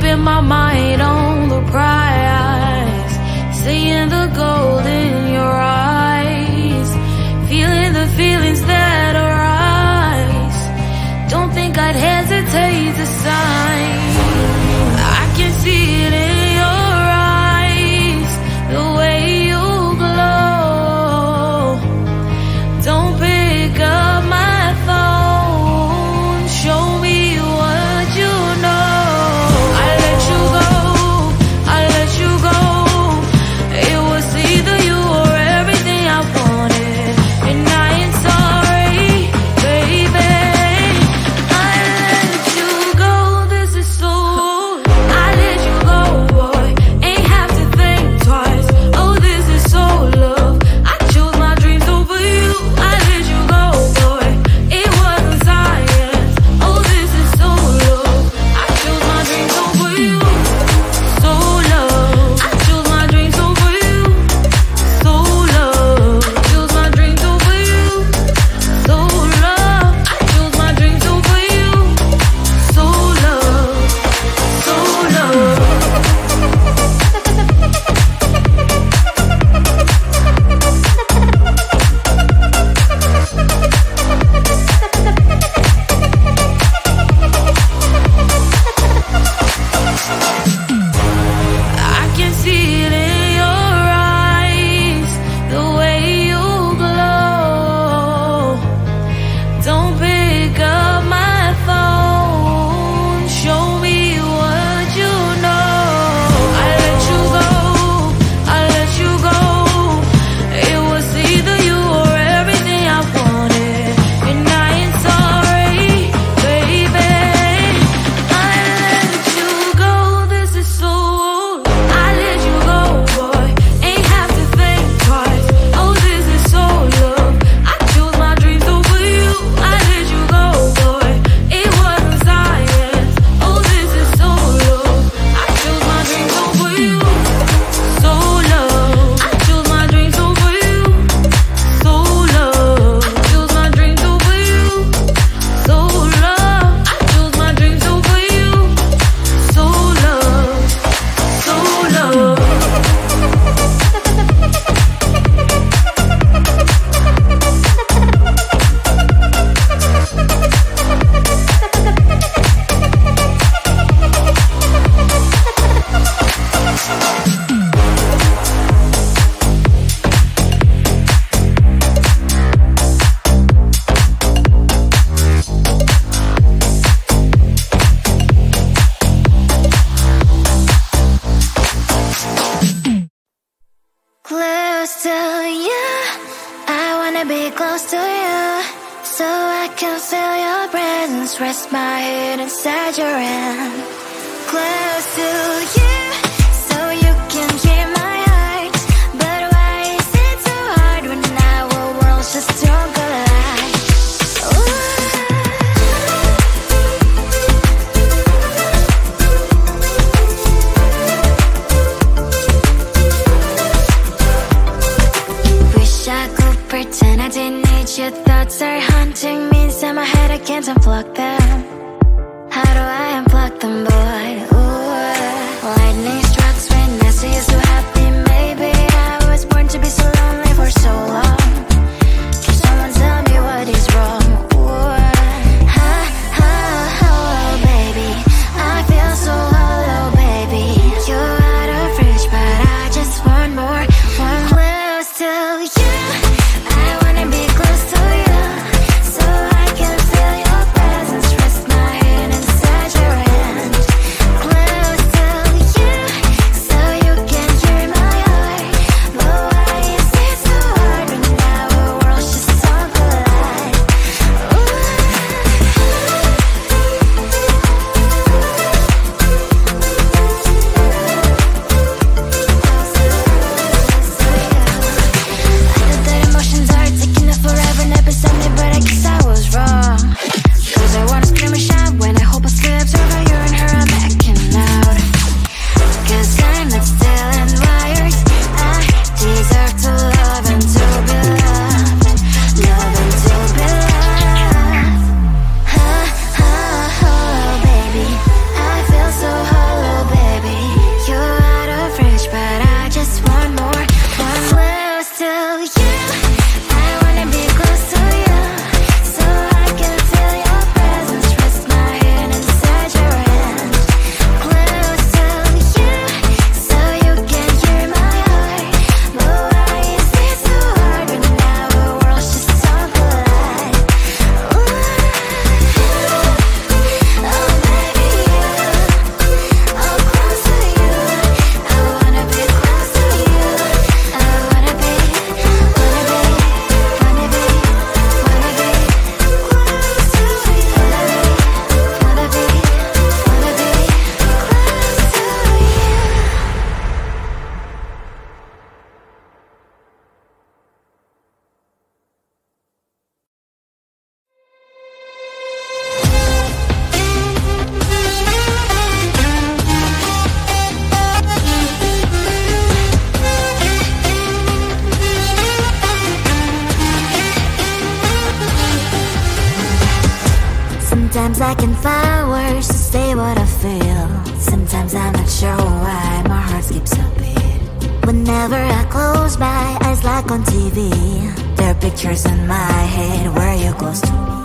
keeping my mind on Thank Close to you, I wanna be close to you. So I can feel your presence, rest my head inside your hand. Close to you. Your thoughts are haunting me. Inside my head I can't unplug them Sometimes I can find words to say what I feel. Sometimes I'm not sure why my heart skips a beat. Whenever I close my eyes, like on TV, there are pictures in my head where you're close to me.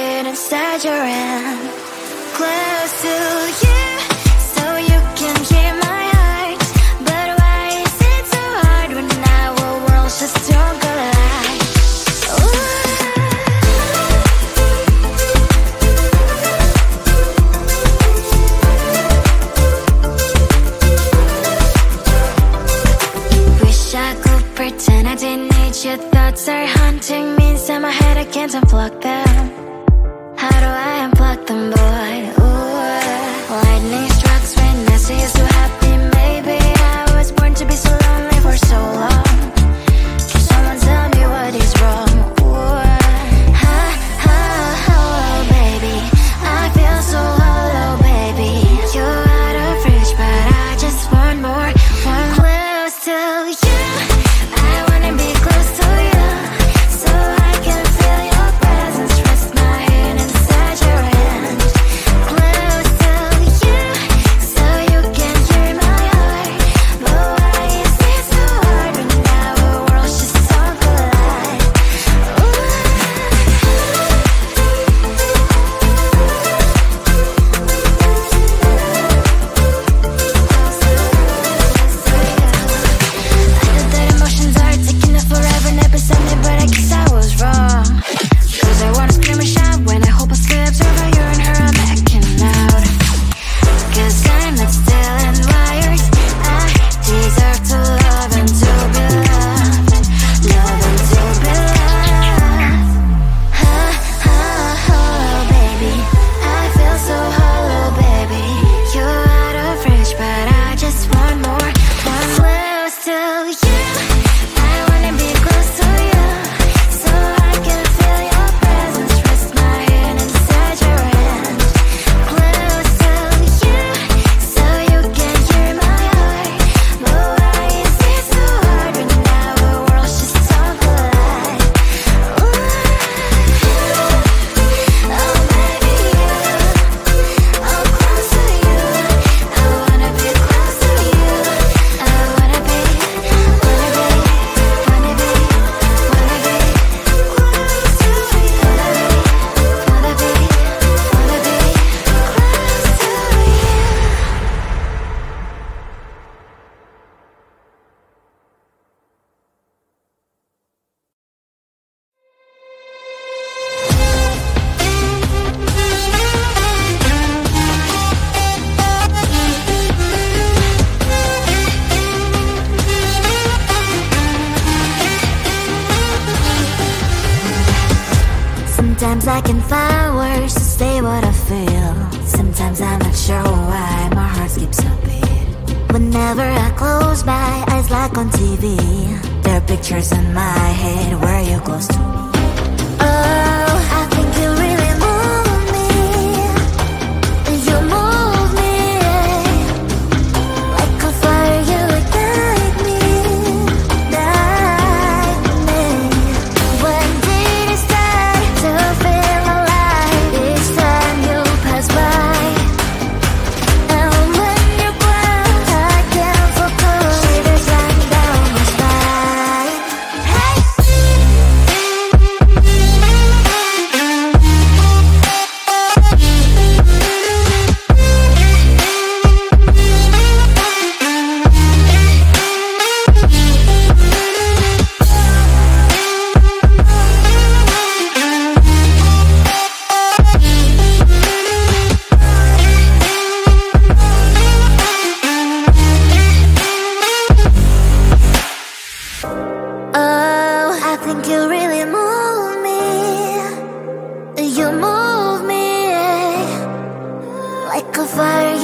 inside your end Close to you So you can hear my heart But why is it so hard When our worlds just don't collide? Wish I could pretend I didn't need your thoughts. Are haunting me Inside my head I can't unplug them do I unplug them both? Liking words to say what I feel. Sometimes I'm not sure why my heart skips a beat. Whenever I close my eyes like on TV There are pictures in my head where you're close to me. You really move me. You move me Like a fire